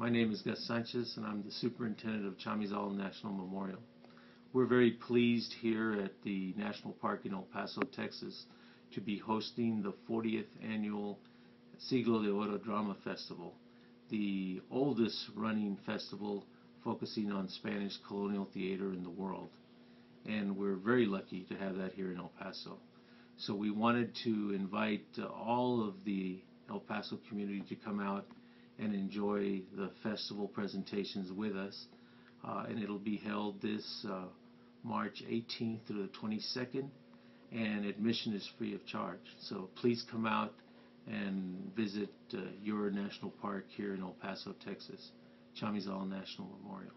My name is Gus Sanchez, and I'm the superintendent of Chamizal National Memorial. We're very pleased here at the National Park in El Paso, Texas, to be hosting the 40th annual Siglo de Oro Drama Festival, the oldest running festival focusing on Spanish colonial theater in the world. And we're very lucky to have that here in El Paso. So we wanted to invite all of the El Paso community to come out and enjoy the festival presentations with us. Uh, and it'll be held this uh, March 18th through the 22nd, and admission is free of charge. So please come out and visit uh, your national park here in El Paso, Texas, Chamizal National Memorial.